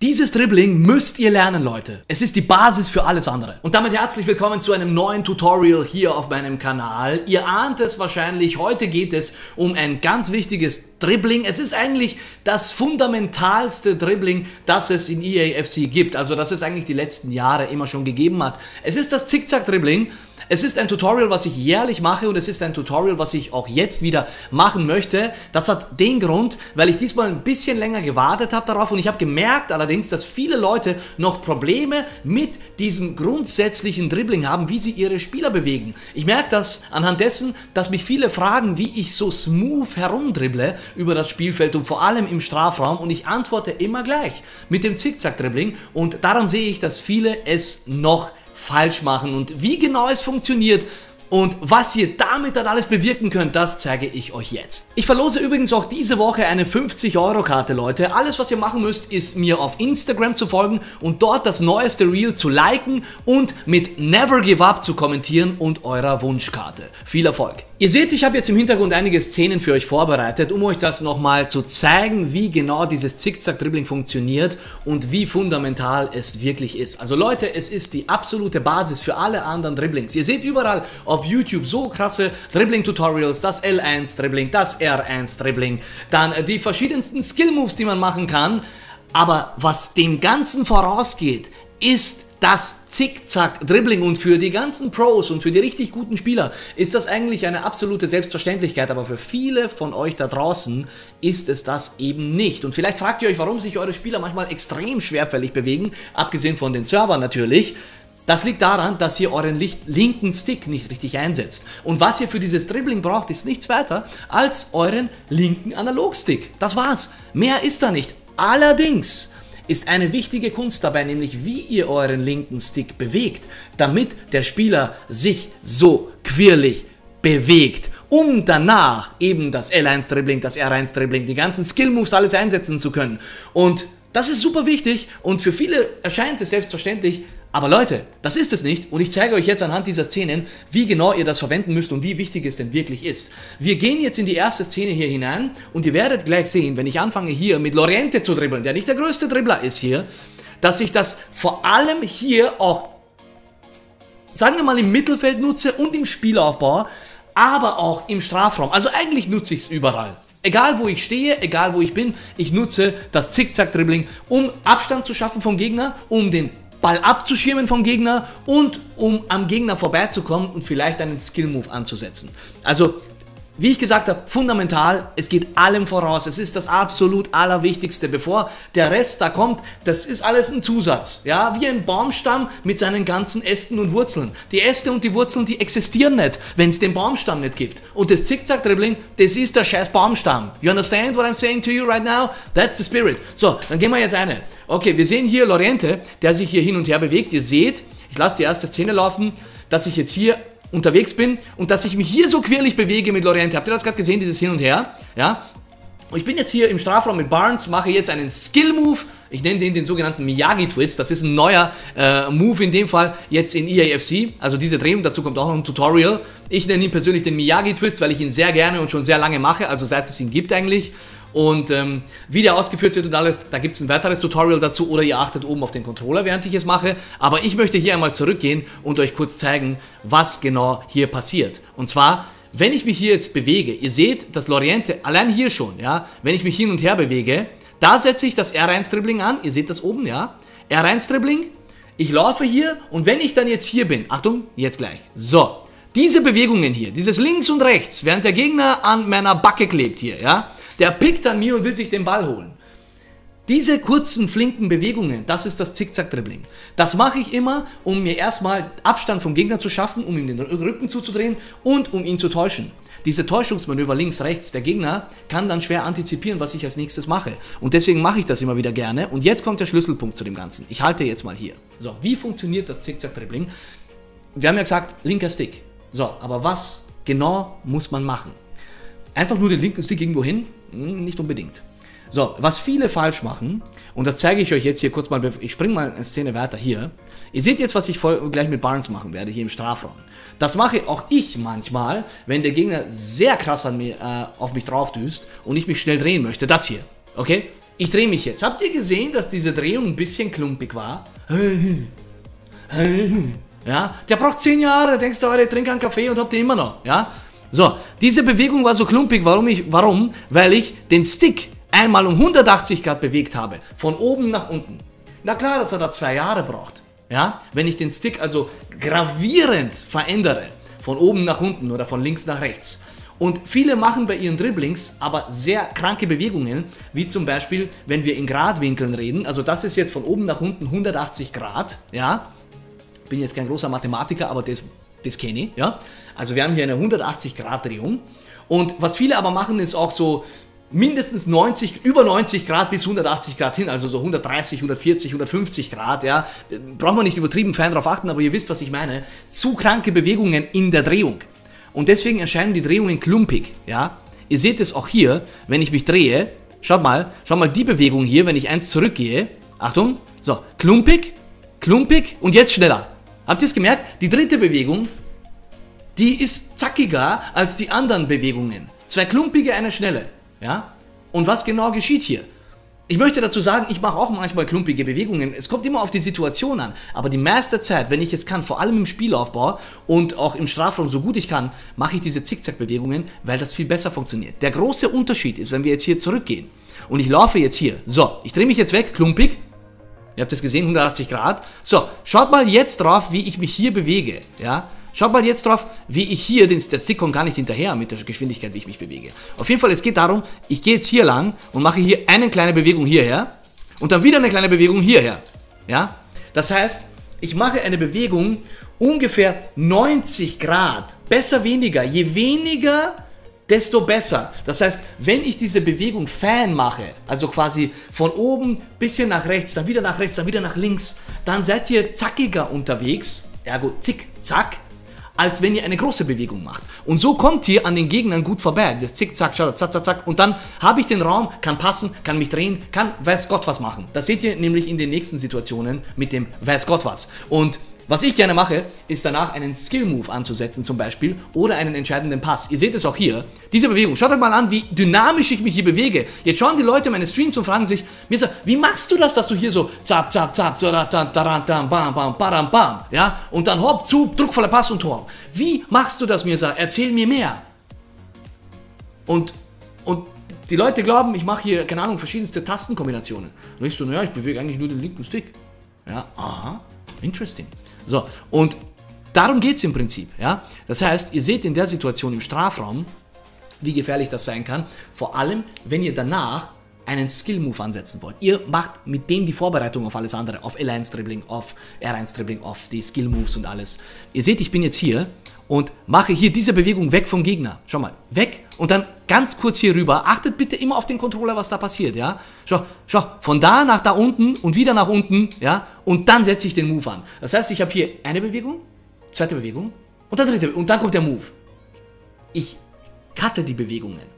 Dieses Dribbling müsst ihr lernen, Leute. Es ist die Basis für alles andere. Und damit herzlich willkommen zu einem neuen Tutorial hier auf meinem Kanal. Ihr ahnt es wahrscheinlich, heute geht es um ein ganz wichtiges Dribbling. Es ist eigentlich das fundamentalste Dribbling, das es in EAFC gibt. Also das es eigentlich die letzten Jahre immer schon gegeben hat. Es ist das Zickzack-Dribbling. Es ist ein Tutorial, was ich jährlich mache und es ist ein Tutorial, was ich auch jetzt wieder machen möchte. Das hat den Grund, weil ich diesmal ein bisschen länger gewartet habe darauf und ich habe gemerkt allerdings, dass viele Leute noch Probleme mit diesem grundsätzlichen Dribbling haben, wie sie ihre Spieler bewegen. Ich merke das anhand dessen, dass mich viele fragen, wie ich so smooth herumdribble über das Spielfeld und vor allem im Strafraum und ich antworte immer gleich mit dem Zickzack-Dribbling und daran sehe ich, dass viele es noch falsch machen. Und wie genau es funktioniert und was ihr damit dann alles bewirken könnt, das zeige ich euch jetzt. Ich verlose übrigens auch diese Woche eine 50-Euro-Karte, Leute. Alles, was ihr machen müsst, ist mir auf Instagram zu folgen und dort das neueste Reel zu liken und mit Never Give Up zu kommentieren und eurer Wunschkarte. Viel Erfolg! Ihr seht, ich habe jetzt im Hintergrund einige Szenen für euch vorbereitet, um euch das nochmal zu zeigen, wie genau dieses Zickzack-Dribbling funktioniert und wie fundamental es wirklich ist. Also Leute, es ist die absolute Basis für alle anderen Dribblings. Ihr seht überall auf YouTube so krasse Dribbling-Tutorials, das L1-Dribbling, das R1-Dribbling, dann die verschiedensten Skill-Moves, die man machen kann. Aber was dem Ganzen vorausgeht, ist das Zickzack-Dribbling und für die ganzen Pros und für die richtig guten Spieler ist das eigentlich eine absolute Selbstverständlichkeit, aber für viele von euch da draußen ist es das eben nicht. Und vielleicht fragt ihr euch, warum sich eure Spieler manchmal extrem schwerfällig bewegen, abgesehen von den Servern natürlich. Das liegt daran, dass ihr euren linken Stick nicht richtig einsetzt. Und was ihr für dieses Dribbling braucht, ist nichts weiter als euren linken Analogstick. Das war's. Mehr ist da nicht. Allerdings ist eine wichtige Kunst dabei, nämlich wie ihr euren linken Stick bewegt, damit der Spieler sich so quirlig bewegt, um danach eben das L1-Dribbling, das R1-Dribbling, die ganzen Skill-Moves alles einsetzen zu können. Und das ist super wichtig und für viele erscheint es selbstverständlich, aber Leute, das ist es nicht und ich zeige euch jetzt anhand dieser Szenen, wie genau ihr das verwenden müsst und wie wichtig es denn wirklich ist. Wir gehen jetzt in die erste Szene hier hinein und ihr werdet gleich sehen, wenn ich anfange hier mit Loriente zu dribbeln, der nicht der größte Dribbler ist hier, dass ich das vor allem hier auch, sagen wir mal, im Mittelfeld nutze und im Spielaufbau, aber auch im Strafraum. Also eigentlich nutze ich es überall. Egal wo ich stehe, egal wo ich bin, ich nutze das Zickzack-Dribbling, um Abstand zu schaffen vom Gegner, um den Ball abzuschirmen vom Gegner und um am Gegner vorbeizukommen und vielleicht einen Skill-Move anzusetzen. Also wie ich gesagt habe, fundamental, es geht allem voraus. Es ist das absolut Allerwichtigste. Bevor der Rest da kommt, das ist alles ein Zusatz. Ja, wie ein Baumstamm mit seinen ganzen Ästen und Wurzeln. Die Äste und die Wurzeln, die existieren nicht, wenn es den Baumstamm nicht gibt. Und das Zickzack-Dribbling, das ist der scheiß Baumstamm. You understand what I'm saying to you right now? That's the spirit. So, dann gehen wir jetzt eine. Okay, wir sehen hier Loriente, der sich hier hin und her bewegt. Ihr seht, ich lasse die erste Szene laufen, dass ich jetzt hier unterwegs bin und dass ich mich hier so quirlig bewege mit Loriente. Habt ihr das gerade gesehen, dieses Hin und Her? Ja. Ich bin jetzt hier im Strafraum mit Barnes, mache jetzt einen Skill-Move. Ich nenne den den sogenannten Miyagi-Twist. Das ist ein neuer äh, Move in dem Fall jetzt in EAFC. Also diese Drehung, dazu kommt auch noch ein Tutorial. Ich nenne ihn persönlich den Miyagi-Twist, weil ich ihn sehr gerne und schon sehr lange mache, also seit es ihn gibt eigentlich. Und ähm, wie der ausgeführt wird und alles, da gibt es ein weiteres Tutorial dazu oder ihr achtet oben auf den Controller, während ich es mache. Aber ich möchte hier einmal zurückgehen und euch kurz zeigen, was genau hier passiert. Und zwar, wenn ich mich hier jetzt bewege, ihr seht das Loriente, allein hier schon, ja, wenn ich mich hin und her bewege, da setze ich das R1-Dribbling an, ihr seht das oben, ja, R1-Dribbling, ich laufe hier und wenn ich dann jetzt hier bin, Achtung, jetzt gleich, so, diese Bewegungen hier, dieses links und rechts, während der Gegner an meiner Backe klebt hier, ja, der pickt an mir und will sich den Ball holen. Diese kurzen, flinken Bewegungen, das ist das Zickzack-Dribbling. Das mache ich immer, um mir erstmal Abstand vom Gegner zu schaffen, um ihm den Rücken zuzudrehen und um ihn zu täuschen. Diese Täuschungsmanöver links, rechts, der Gegner kann dann schwer antizipieren, was ich als nächstes mache. Und deswegen mache ich das immer wieder gerne. Und jetzt kommt der Schlüsselpunkt zu dem Ganzen. Ich halte jetzt mal hier. So, wie funktioniert das Zickzack-Dribbling? Wir haben ja gesagt, linker Stick. So, aber was genau muss man machen? Einfach nur den linken Stick irgendwo hin? Hm, nicht unbedingt. So, was viele falsch machen, und das zeige ich euch jetzt hier kurz mal, ich springe mal eine Szene weiter hier. Ihr seht jetzt, was ich voll, gleich mit Barnes machen werde, hier im Strafraum. Das mache auch ich manchmal, wenn der Gegner sehr krass an mir, äh, auf mich drauf düst und ich mich schnell drehen möchte. Das hier, okay? Ich drehe mich jetzt. Habt ihr gesehen, dass diese Drehung ein bisschen klumpig war? Ja, der braucht 10 Jahre, denkst du, heute trink einen Kaffee und habt ihr immer noch. Ja, so, diese Bewegung war so klumpig. Warum? Ich, warum? Weil ich den Stick einmal um 180 Grad bewegt habe. Von oben nach unten. Na klar, dass er da zwei Jahre braucht. Ja, wenn ich den Stick also gravierend verändere. Von oben nach unten oder von links nach rechts. Und viele machen bei ihren Dribblings aber sehr kranke Bewegungen, wie zum Beispiel, wenn wir in Gradwinkeln reden. Also das ist jetzt von oben nach unten 180 Grad, ja. Bin jetzt kein großer Mathematiker, aber das, das kenne ich, ja. Also wir haben hier eine 180 Grad Drehung. Und was viele aber machen, ist auch so mindestens 90, über 90 Grad bis 180 Grad hin, also so 130, 140, 150 Grad, ja. Braucht man nicht übertrieben fein drauf achten, aber ihr wisst, was ich meine. Zu kranke Bewegungen in der Drehung. Und deswegen erscheinen die Drehungen klumpig. Ja? Ihr seht es auch hier, wenn ich mich drehe. Schaut mal, schaut mal die Bewegung hier, wenn ich eins zurückgehe. Achtung, so, klumpig, klumpig und jetzt schneller. Habt ihr es gemerkt? Die dritte Bewegung, die ist zackiger als die anderen Bewegungen. Zwei klumpige, eine schnelle. Ja? Und was genau geschieht hier? Ich möchte dazu sagen, ich mache auch manchmal klumpige Bewegungen. Es kommt immer auf die Situation an. Aber die meiste Zeit, wenn ich jetzt kann, vor allem im Spielaufbau und auch im Strafraum so gut ich kann, mache ich diese Zickzack-Bewegungen, weil das viel besser funktioniert. Der große Unterschied ist, wenn wir jetzt hier zurückgehen und ich laufe jetzt hier. So, ich drehe mich jetzt weg, klumpig. Ihr habt es gesehen, 180 Grad. So, schaut mal jetzt drauf, wie ich mich hier bewege. Ja, Schaut mal jetzt drauf, wie ich hier, den, der Stick kommt gar nicht hinterher mit der Geschwindigkeit, wie ich mich bewege. Auf jeden Fall, es geht darum, ich gehe jetzt hier lang und mache hier eine kleine Bewegung hierher und dann wieder eine kleine Bewegung hierher. Ja? Das heißt, ich mache eine Bewegung ungefähr 90 Grad. Besser, weniger. Je weniger, desto besser. Das heißt, wenn ich diese Bewegung Fan mache, also quasi von oben bisschen nach rechts, dann wieder nach rechts, dann wieder nach links, dann seid ihr zackiger unterwegs. Ergo zick, zack als wenn ihr eine große Bewegung macht. Und so kommt ihr an den Gegnern gut vorbei. Dieses Zick, zack, zack, zack, zack. Und dann habe ich den Raum, kann passen, kann mich drehen, kann weiß Gott was machen. Das seht ihr nämlich in den nächsten Situationen mit dem weiß Gott was. Und was ich gerne mache, ist danach einen Skill-Move anzusetzen zum Beispiel oder einen entscheidenden Pass. Ihr seht es auch hier, diese Bewegung. Schaut euch mal an, wie dynamisch ich mich hier bewege. Jetzt schauen die Leute meine Streams und fragen sich, Mister, wie machst du das, dass du hier so zap, zap, zap, bam, bam, bam, bam, ja? Und dann hopp, zu, druckvoller Pass und Tor. Wie machst du das, Mirza? Erzähl mir mehr. Und, und die Leute glauben, ich mache hier, keine Ahnung, verschiedenste Tastenkombinationen. Und ich so, naja, ich bewege eigentlich nur den linken Stick. Ja, aha, interesting. So, und darum geht es im Prinzip. Ja? Das heißt, ihr seht in der Situation im Strafraum, wie gefährlich das sein kann, vor allem, wenn ihr danach einen Skill-Move ansetzen wollt. Ihr macht mit dem die Vorbereitung auf alles andere, auf L1-Dribbling, auf R1-Dribbling, auf die Skill-Moves und alles. Ihr seht, ich bin jetzt hier und mache hier diese Bewegung weg vom Gegner. Schau mal, weg und dann ganz kurz hier rüber. Achtet bitte immer auf den Controller, was da passiert, ja? Schau, schau, von da nach da unten und wieder nach unten, ja? Und dann setze ich den Move an. Das heißt, ich habe hier eine Bewegung, zweite Bewegung und dann dritte und dann kommt der Move. Ich cutte die Bewegungen.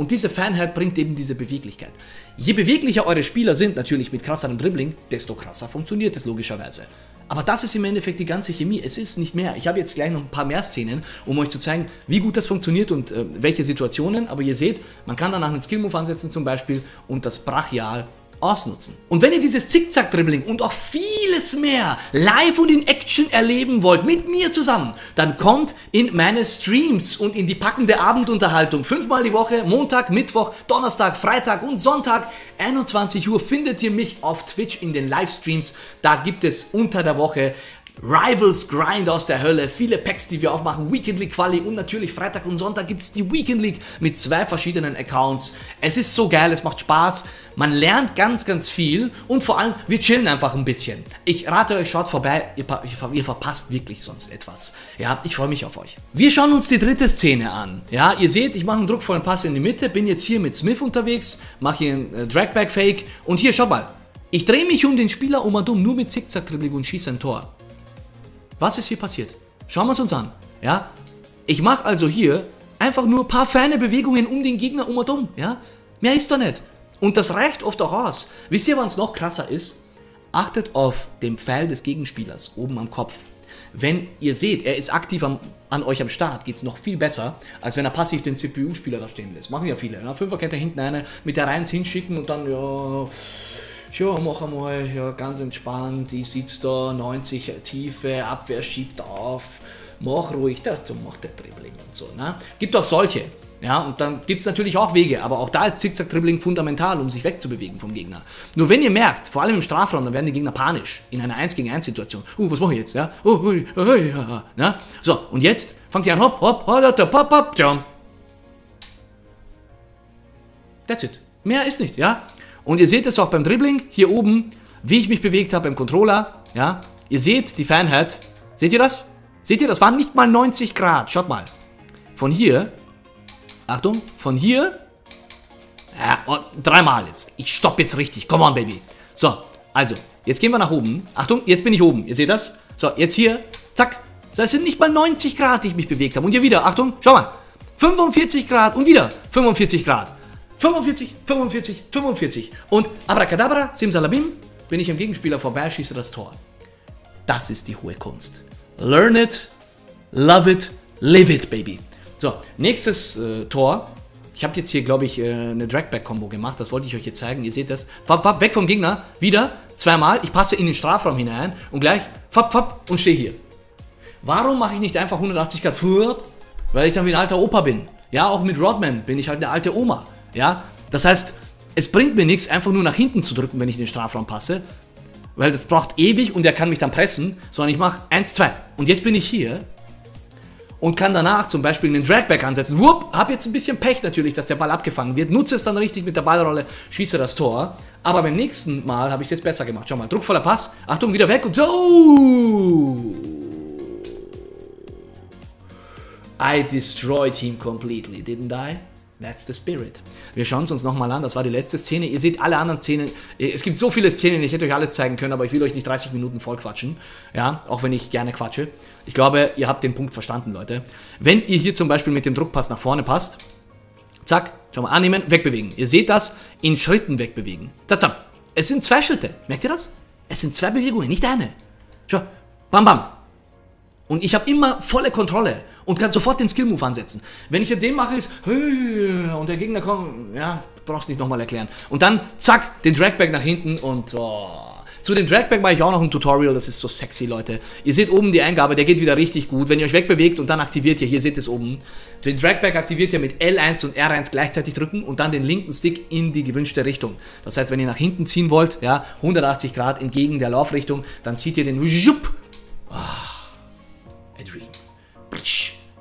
Und diese Fanheit bringt eben diese Beweglichkeit. Je beweglicher eure Spieler sind, natürlich mit krasserem Dribbling, desto krasser funktioniert es logischerweise. Aber das ist im Endeffekt die ganze Chemie. Es ist nicht mehr. Ich habe jetzt gleich noch ein paar mehr Szenen, um euch zu zeigen, wie gut das funktioniert und äh, welche Situationen. Aber ihr seht, man kann danach einen Skill-Move ansetzen zum Beispiel und das brachial ausnutzen. Und wenn ihr dieses Zickzack-Dribbling und auch vieles mehr live und in Action erleben wollt, mit mir zusammen, dann kommt in meine Streams und in die packende Abendunterhaltung. Fünfmal die Woche, Montag, Mittwoch, Donnerstag, Freitag und Sonntag, 21 Uhr, findet ihr mich auf Twitch in den Livestreams. Da gibt es unter der Woche Rivals Grind aus der Hölle, viele Packs, die wir aufmachen, Weekend League Quali und natürlich Freitag und Sonntag gibt es die Weekend League mit zwei verschiedenen Accounts. Es ist so geil, es macht Spaß, man lernt ganz, ganz viel und vor allem, wir chillen einfach ein bisschen. Ich rate euch, schaut vorbei, ihr, ihr verpasst wirklich sonst etwas. Ja, ich freue mich auf euch. Wir schauen uns die dritte Szene an. Ja, ihr seht, ich mache einen druckvollen Pass in die Mitte, bin jetzt hier mit Smith unterwegs, mache hier einen äh, Dragback Fake und hier, schaut mal. Ich drehe mich um den Spieler um und um, nur mit Zickzack-Dribbling und schieße ein Tor. Was ist hier passiert? Schauen wir es uns an. Ja? Ich mache also hier einfach nur ein paar feine Bewegungen um den Gegner um und um. Ja? Mehr ist da nicht. Und das reicht oft auch aus. Wisst ihr, was noch krasser ist? Achtet auf den Pfeil des Gegenspielers oben am Kopf. Wenn ihr seht, er ist aktiv am, an euch am Start, geht es noch viel besser, als wenn er passiv den CPU-Spieler da stehen lässt. Machen ja viele. Ne? Fünferkette hinten eine, mit der Reins hinschicken und dann, ja, ja, mach einmal, ja, ganz entspannt, ich sitze da, 90 Tiefe, Abwehr schiebt auf, mach ruhig, dazu macht der Dribbling und so. Ne? Gibt auch solche. Ja, und dann gibt es natürlich auch Wege, aber auch da ist Zickzack-Dribbling fundamental, um sich wegzubewegen vom Gegner. Nur wenn ihr merkt, vor allem im Strafraum, dann werden die Gegner panisch in einer 1 gegen 1 Situation. Uh, was mache ich jetzt? Ja? Uh, uh, uh, uh, ja? So, und jetzt fangt ihr an, hopp, hopp, hopp, hopp, hopp, hopp. That's it. Mehr ist nicht, ja? Und ihr seht es auch beim Dribbling, hier oben, wie ich mich bewegt habe beim Controller, ja? Ihr seht die Fanhead. Seht ihr das? Seht ihr, das waren nicht mal 90 Grad. Schaut mal. Von hier Achtung, von hier. Ja, oh, dreimal jetzt. Ich stoppe jetzt richtig. Come on, Baby. So, also, jetzt gehen wir nach oben. Achtung, jetzt bin ich oben. Ihr seht das? So, jetzt hier. Zack. So, es sind nicht mal 90 Grad, die ich mich bewegt habe. Und hier wieder. Achtung, schau mal. 45 Grad und wieder 45 Grad. 45, 45, 45. Und abracadabra, simsalabim, bin ich am Gegenspieler vorbei, schieße das Tor. Das ist die hohe Kunst. Learn it, love it, live it, baby. So, nächstes äh, Tor. Ich habe jetzt hier, glaube ich, äh, eine Dragback-Kombo gemacht. Das wollte ich euch jetzt zeigen. Ihr seht das. Fapp, fapp, weg vom Gegner. Wieder. Zweimal. Ich passe in den Strafraum hinein. Und gleich. Fapp, fapp. Und stehe hier. Warum mache ich nicht einfach 180 Grad? Weil ich dann wie ein alter Opa bin. Ja, auch mit Rodman bin ich halt eine alte Oma. Ja, das heißt, es bringt mir nichts, einfach nur nach hinten zu drücken, wenn ich in den Strafraum passe. Weil das braucht ewig und er kann mich dann pressen. Sondern ich mache 1, 2. Und jetzt bin ich hier und kann danach zum Beispiel einen Dragback ansetzen. Wupp, hab jetzt ein bisschen Pech natürlich, dass der Ball abgefangen wird. Nutze es dann richtig mit der Ballrolle, schieße das Tor. Aber beim nächsten Mal habe ich es jetzt besser gemacht. Schau mal, druckvoller Pass. Achtung, wieder weg und so. I destroyed him completely, didn't I? That's the spirit. Wir schauen es uns nochmal an. Das war die letzte Szene. Ihr seht alle anderen Szenen. Es gibt so viele Szenen, ich hätte euch alles zeigen können, aber ich will euch nicht 30 Minuten voll quatschen. Ja, auch wenn ich gerne quatsche. Ich glaube, ihr habt den Punkt verstanden, Leute. Wenn ihr hier zum Beispiel mit dem Druckpass nach vorne passt, zack, schau mal, annehmen, wegbewegen. Ihr seht das, in Schritten wegbewegen. Zack. Es sind zwei Schritte. Merkt ihr das? Es sind zwei Bewegungen, nicht eine. Schau, bam, bam. Und ich habe immer volle Kontrolle und kann sofort den Skill-Move ansetzen. Wenn ich den mache, ist und der Gegner kommt, ja, brauchst nicht nochmal erklären. Und dann, zack, den Dragback nach hinten und oh. Zu dem Dragback mache ich auch noch ein Tutorial, das ist so sexy, Leute. Ihr seht oben die Eingabe, der geht wieder richtig gut. Wenn ihr euch wegbewegt und dann aktiviert ihr, hier seht ihr es oben, den Dragback aktiviert ihr mit L1 und R1 gleichzeitig drücken und dann den linken Stick in die gewünschte Richtung. Das heißt, wenn ihr nach hinten ziehen wollt, ja, 180 Grad entgegen der Laufrichtung, dann zieht ihr den oh, a dream.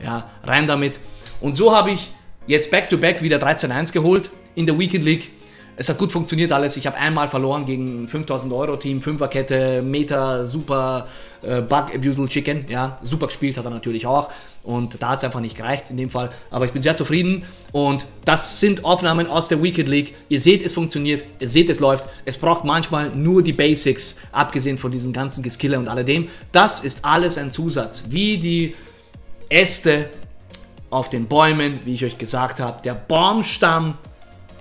Ja, rein damit. Und so habe ich jetzt back-to-back -back wieder 13-1 geholt in der Weekend League. Es hat gut funktioniert alles. Ich habe einmal verloren gegen 5000 Euro Team, Fünferkette, Meta, super äh, Bug Abusal Chicken. Ja, super gespielt hat er natürlich auch. Und da hat es einfach nicht gereicht in dem Fall. Aber ich bin sehr zufrieden. Und das sind Aufnahmen aus der Weekend League. Ihr seht, es funktioniert. Ihr seht, es läuft. Es braucht manchmal nur die Basics, abgesehen von diesem ganzen Geskiller und alledem. Das ist alles ein Zusatz. Wie die Äste auf den Bäumen, wie ich euch gesagt habe. Der Baumstamm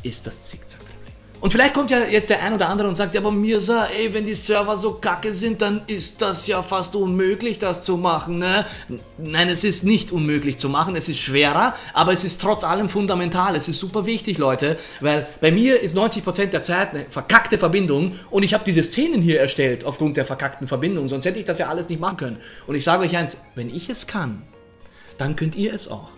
ist das Zickzack. Und vielleicht kommt ja jetzt der ein oder andere und sagt, ja, aber Mirza, ey, wenn die Server so kacke sind, dann ist das ja fast unmöglich, das zu machen, ne? Nein, es ist nicht unmöglich zu machen, es ist schwerer, aber es ist trotz allem fundamental, es ist super wichtig, Leute, weil bei mir ist 90% der Zeit eine verkackte Verbindung und ich habe diese Szenen hier erstellt aufgrund der verkackten Verbindung, sonst hätte ich das ja alles nicht machen können. Und ich sage euch eins, wenn ich es kann, dann könnt ihr es auch.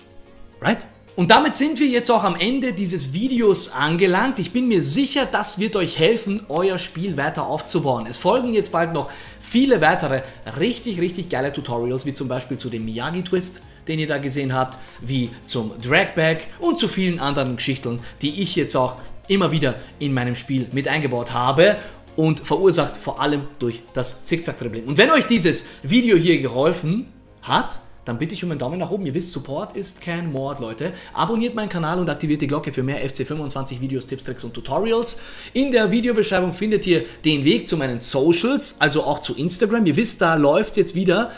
Right? Und damit sind wir jetzt auch am Ende dieses Videos angelangt. Ich bin mir sicher, das wird euch helfen, euer Spiel weiter aufzubauen. Es folgen jetzt bald noch viele weitere richtig, richtig geile Tutorials, wie zum Beispiel zu dem Miyagi-Twist, den ihr da gesehen habt, wie zum Dragback und zu vielen anderen Geschichten, die ich jetzt auch immer wieder in meinem Spiel mit eingebaut habe und verursacht vor allem durch das Zickzack-Dribbling. Und wenn euch dieses Video hier geholfen hat, dann bitte ich um einen Daumen nach oben. Ihr wisst, Support ist kein Mord, Leute. Abonniert meinen Kanal und aktiviert die Glocke für mehr FC25 Videos, Tipps, Tricks und Tutorials. In der Videobeschreibung findet ihr den Weg zu meinen Socials, also auch zu Instagram. Ihr wisst, da läuft jetzt wieder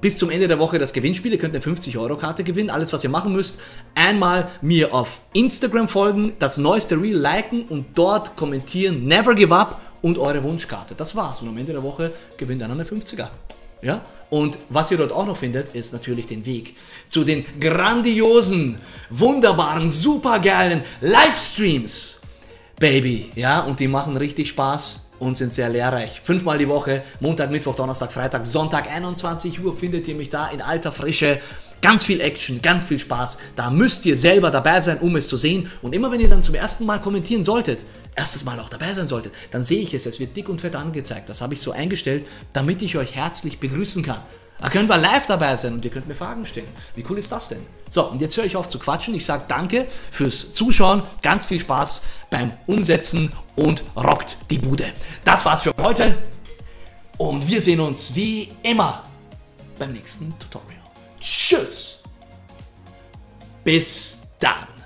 bis zum Ende der Woche das Gewinnspiel. Ihr könnt eine 50-Euro-Karte gewinnen. Alles, was ihr machen müsst, einmal mir auf Instagram folgen, das neueste Reel liken und dort kommentieren, never give up und eure Wunschkarte. Das war's. Und am Ende der Woche gewinnt einer eine 50er. Ja? Und was ihr dort auch noch findet, ist natürlich den Weg zu den grandiosen, wunderbaren, supergeilen Livestreams. Baby, ja, und die machen richtig Spaß und sind sehr lehrreich. Fünfmal die Woche, Montag, Mittwoch, Donnerstag, Freitag, Sonntag, 21 Uhr findet ihr mich da in alter Frische. Ganz viel Action, ganz viel Spaß. Da müsst ihr selber dabei sein, um es zu sehen. Und immer wenn ihr dann zum ersten Mal kommentieren solltet, erstes Mal auch dabei sein solltet, dann sehe ich es, es wird dick und fett angezeigt. Das habe ich so eingestellt, damit ich euch herzlich begrüßen kann. Da können wir live dabei sein und ihr könnt mir Fragen stellen. Wie cool ist das denn? So, und jetzt höre ich auf zu quatschen. Ich sage danke fürs Zuschauen. Ganz viel Spaß beim Umsetzen und rockt die Bude. Das war's für heute. Und wir sehen uns wie immer beim nächsten Tutorial. Tschüss. Bis dann.